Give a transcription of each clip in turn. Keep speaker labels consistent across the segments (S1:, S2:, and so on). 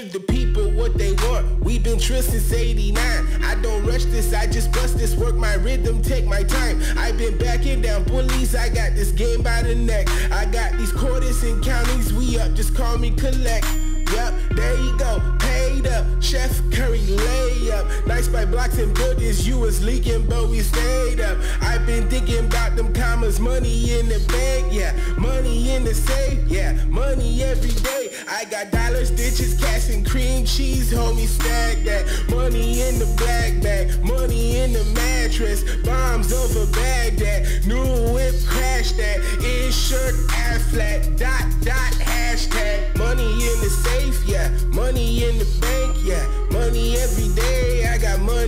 S1: give the people what they want. We've been trill since 89. I don't rush this, I just bust this, work my rhythm, take my time. I've been backing down bullies, I got this game by the neck. I got these quarters and counties, we up, just call me collect. Yep, there you go, paid up. Chef Curry layup. Nice by blocks and buildings, you was leaking, but we stayed up. I've been thinking about them commas, money in the bank, yeah. Money in the safe, yeah. Money every day. I got dollars, ditches, cash, and cream cheese, homie, stack that. Money in the black bag, money in the mattress. Bombs over Baghdad, new whip, crash that. In shirt, ass flat, dot, dot,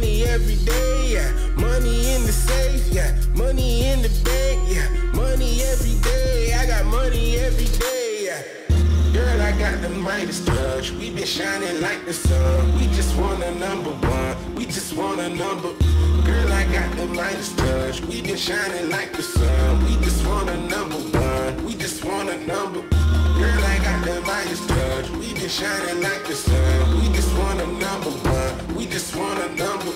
S1: money every day, yeah. Money in the safe, yeah. Money in the bank, yeah. Money every day, I got money every day, yeah. Girl, I got the Midas touch. We been shining like the sun. We just want a number one. We just want a number. Girl, I got the Midas touch. We been shining like the sun. We just want a number one. We just want a number. Girl, I got the Midas touch. We been shining like the sun. We just want a number one. Just want a number.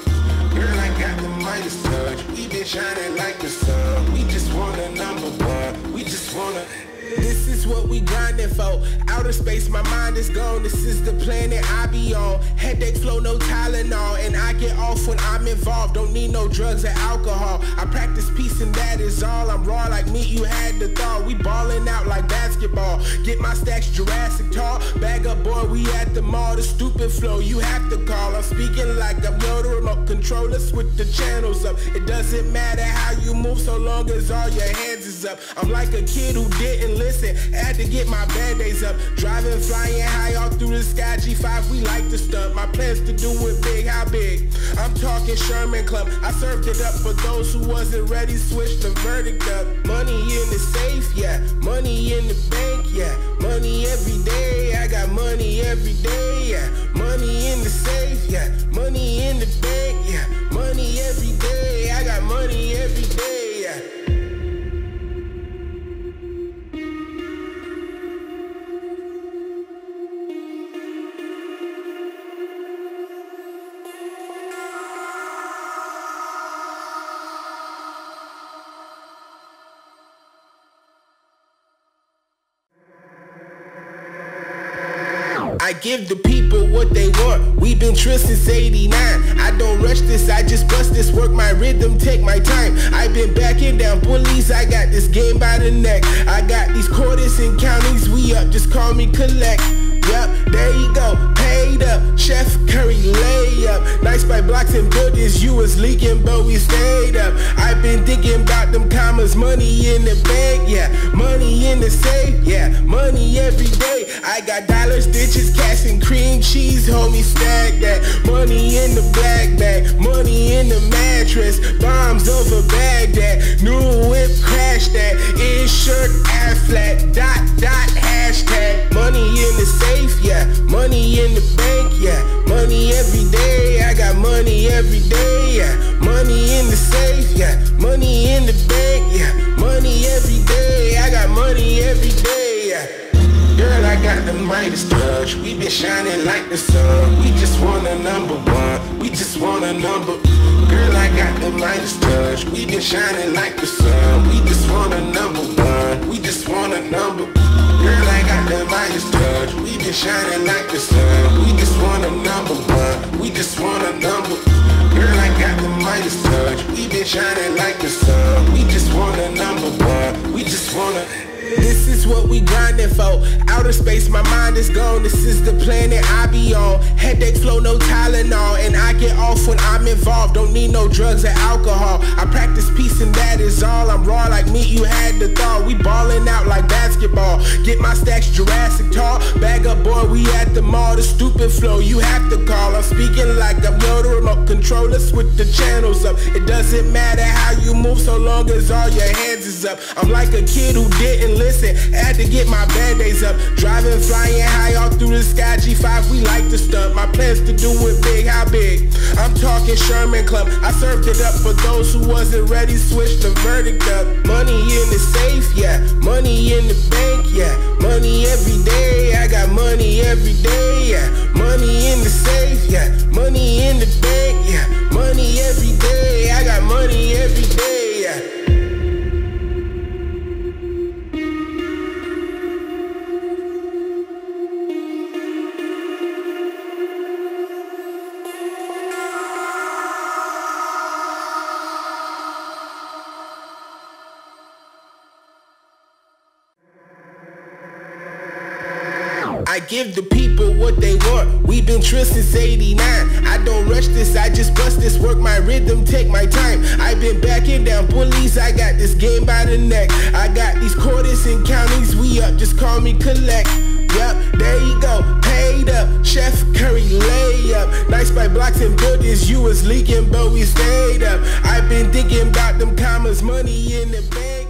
S1: Girl, I got the Midas touch. We been shining like the sun. We just want a number one. We just want a this is what we grinding for. Outer space, my mind is gone. This is the planet I be on. Headache flow, no Tylenol. And I get off when I'm involved. Don't need no drugs or alcohol. I practice peace and that is all. I'm raw like meat, you had the thought. We balling out like basketball. Get my stacks Jurassic tall. Bag up, boy, we at the mall. The stupid flow, you have to call. I'm speaking like I'm the remote controller. Switch the channels up. It doesn't matter how you move so long as all your hands is up. I'm like a kid who didn't listen. Had to get my band-aids up. Driving, flying high all through the sky. G5, we like to stunt. My plans to do it big, how big? I'm talking Sherman Club. I served it up for those who wasn't ready. Switch the verdict up. Money in the safe, yeah. Money in the bank, yeah. Money every day. I got money every day, yeah. Money in the safe, yeah. Money in the bank, yeah. Money every day. I got money every day, I give the people what they want. We've been trill since 89. I don't rush this, I just bust this, work my rhythm, take my time. I've been backing down bullies, I got this game by the neck. I got these quarters and counties, we up, just call me collect. Yep, there you go, paid up. Chef Curry layup. Nice by blocks and buildings, you was leaking, but we stayed up. I've been thinking about them commas, money in the bag, yeah. Money in the safe, yeah. Money every day. I got dollars, ditches, cash, and cream cheese, homie, stack that. Money in the black bag, money in the mattress. Bombs over Baghdad, new whip, crash that. In shirt, ass flat, dot, dot, hashtag. Every day. Girl, I got the Midas touch. We been shining like the sun. We just want a number one. We just want a number. Girl, I got the Midas touch. We been shining like the sun. We just want a number one. We just want a number. Girl, I got the Midas touch. We been shining like the sun. We just want a number one. Outer space, my mind is gone. This is the planet I be on. Headache flow, no Tylenol. And I get off when I'm involved. Don't need no drugs or alcohol. I practice peace and that is all. I'm raw like meat, you had the thought. We balling out like basketball. Get my stacks Jurassic tall. Bag up, boy, we at the mall. The stupid flow, you have to call. I'm speaking like I'm the remote controller. Switch the channels up. It doesn't matter how you move so long as all your hands up. I'm like a kid who didn't listen. Had to get my bad days up. Driving, flying high all through the sky. G5, we like to stunt. My plans to do it big, how big? I'm talking Sherman Club. I served it up for those who wasn't ready. Switch the verdict up. Money in the safe, yeah. Money in the bank, yeah. Money every day, I got money every day, yeah. Money in the safe, yeah. Money in the bank, I give the people what they want. We've been trill since 89. I don't rush this, I just bust this, work my rhythm, take my time. I've been backing down bullies, I got this game by the neck. I got these quarters and counties, we up, just call me collect. Yup, there you go, paid up. Chef Curry layup. Nice by blocks and buildings, you was leaking, but we stayed up. I've been thinking about them commas, money in the bank.